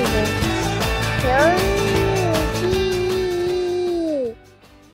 to the.